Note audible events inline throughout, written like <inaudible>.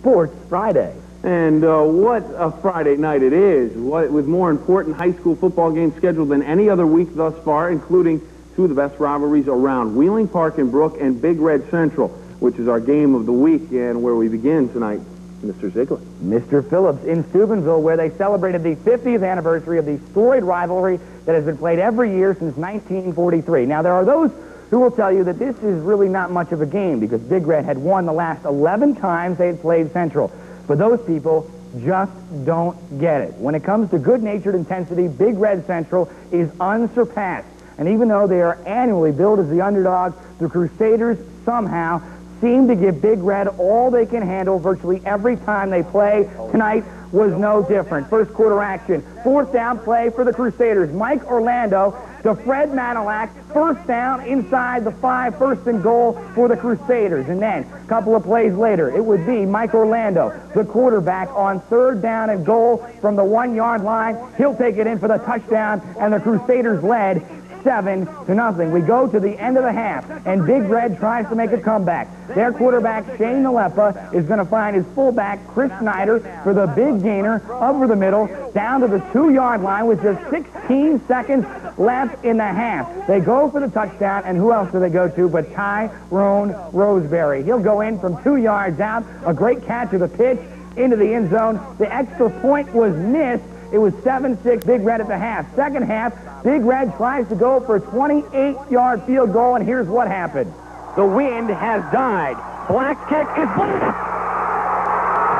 Sports Friday. And uh, what a Friday night it is, what, with more important high school football games scheduled than any other week thus far, including two of the best rivalries around, Wheeling Park and Brooke and Big Red Central, which is our game of the week and where we begin tonight. Mr. Ziegler. Mr. Phillips in Steubenville, where they celebrated the 50th anniversary of the storied rivalry that has been played every year since 1943. Now, there are those who will tell you that this is really not much of a game because Big Red had won the last 11 times they had played Central. But those people just don't get it. When it comes to good-natured intensity, Big Red Central is unsurpassed. And even though they are annually billed as the underdog, the Crusaders somehow seem to give Big Red all they can handle virtually every time they play. Tonight was no different. First quarter action. Fourth down play for the Crusaders. Mike Orlando to Fred Manilak. First down inside the five, first and goal for the Crusaders. And then a couple of plays later, it would be Mike Orlando, the quarterback, on third down and goal from the one-yard line. He'll take it in for the touchdown, and the Crusaders led seven to nothing. We go to the end of the half, and Big Red tries to make a comeback. Their quarterback, Shane Nalepa, is going to find his fullback, Chris Snyder, for the big gainer over the middle, down to the two-yard line with just 16 seconds left in the half. They go for the touchdown, and who else do they go to but Tyrone Roseberry. He'll go in from two yards out. A great catch of the pitch into the end zone. The extra point was missed, it was 7-6 Big Red at the half. Second half, Big Red tries to go for a 28-yard field goal, and here's what happened. The wind has died. Black's kick is blocked.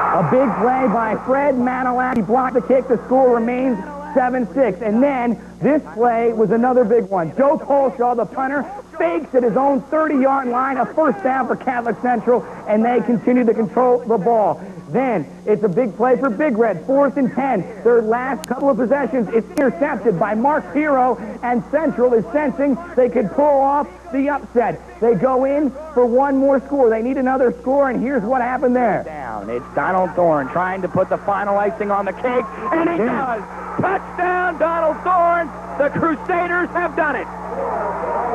A big play by Fred Manilak. He blocked the kick. The score remains 7-6. And then this play was another big one. Joe Colshaw, the punter, fakes at his own 30-yard line, a first down for Catholic Central, and they continue to control the ball. Then it's a big play for Big Red, fourth and 10. Their last couple of possessions, it's intercepted by Mark Hero, and Central is sensing they could pull off the upset. They go in for one more score. They need another score, and here's what happened there. Down. It's Donald Thorne trying to put the final icing on the cake, and he does. Touchdown, Donald Thorne. The Crusaders have done it.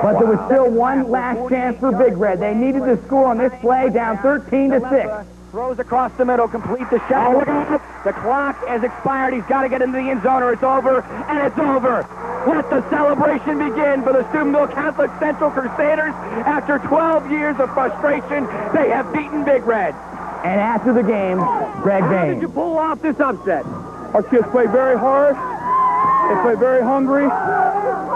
But there was still one last chance for Big Red. They needed to score on this play, down 13 to 6. Throws across the middle, complete the shot. Oh. The clock has expired. He's got to get into the end zone or it's over, and it's over. Let the celebration begin for the Steubenville Catholic Central Crusaders. After 12 years of frustration, they have beaten Big Red. And after the game, Greg Bain. How did you pull off this upset? Our kids play very hard. They play very hungry.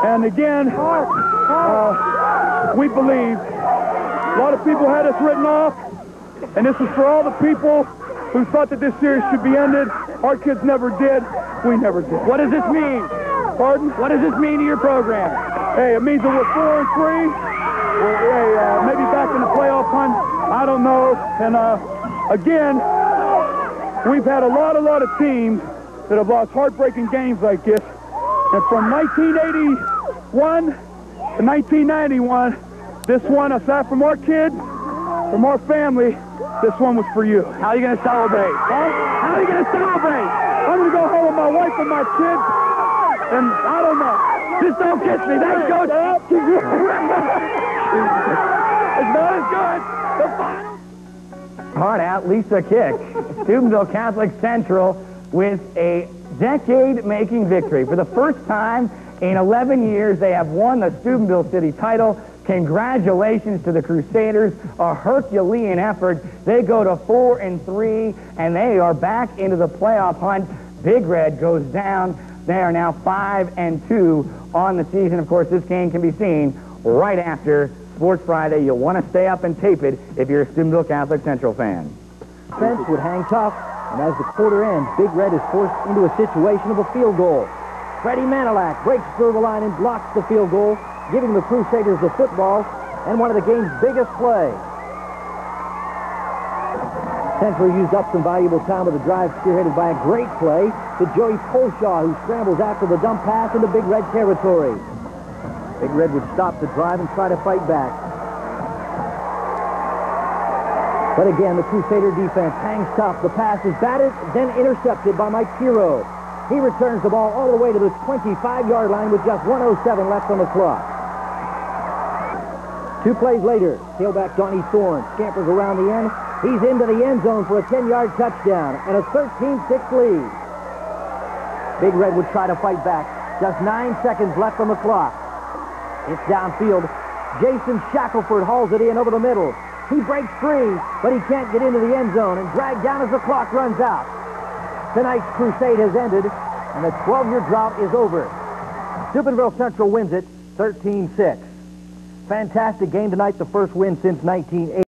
And again, uh, we believe a lot of people had us written off. And this is for all the people who thought that this series should be ended. Our kids never did. We never did. What does this mean? Pardon? What does this mean to your program? Hey, it means that we're four and three. We're, hey, uh, maybe back in the playoff hunt. I don't know. And uh, again, we've had a lot, a lot of teams that have lost heartbreaking games like this. And from 1981 to 1991, this one, aside from our kids, from our family, this one was for you. How are you going to celebrate? Huh? How are you going to celebrate? I'm going to go home with my wife and my kids, and I don't know. Just don't kiss me. Thanks, Coach. <laughs> It's not as good. The final. Hard out, Lisa Kick. Steubenville Catholic Central with a decade-making victory. For the first time in 11 years, they have won the Steubenville City title. Congratulations to the Crusaders, a Herculean effort. They go to four and three, and they are back into the playoff hunt. Big Red goes down. They are now five and two on the season. Of course, this game can be seen right after Sports Friday. You'll want to stay up and tape it if you're a Steubenville Catholic Central fan. Defense would hang tough, and as the quarter ends, Big Red is forced into a situation of a field goal. Freddie Manilak breaks through the line and blocks the field goal, giving the Crusaders the football and one of the game's biggest plays. Central used up some valuable time with a drive spearheaded by a great play to Joey Colshaw, who scrambles after the dump pass into Big Red territory. Big Red would stop the drive and try to fight back. But again, the Crusader defense hangs tough. The pass is batted, then intercepted by Mike Hero. He returns the ball all the way to the 25-yard line with just 107 left on the clock. Two plays later, tailback Donnie Thorne scampers around the end He's into the end zone for a 10-yard touchdown and a 13-6 lead. Big Red would try to fight back. Just nine seconds left on the clock. It's downfield. Jason Shackelford hauls it in over the middle. He breaks free, but he can't get into the end zone and dragged down as the clock runs out. Tonight's crusade has ended, and the 12-year drought is over. Steubenville Central wins it 13-6. Fantastic game tonight, the first win since 1980.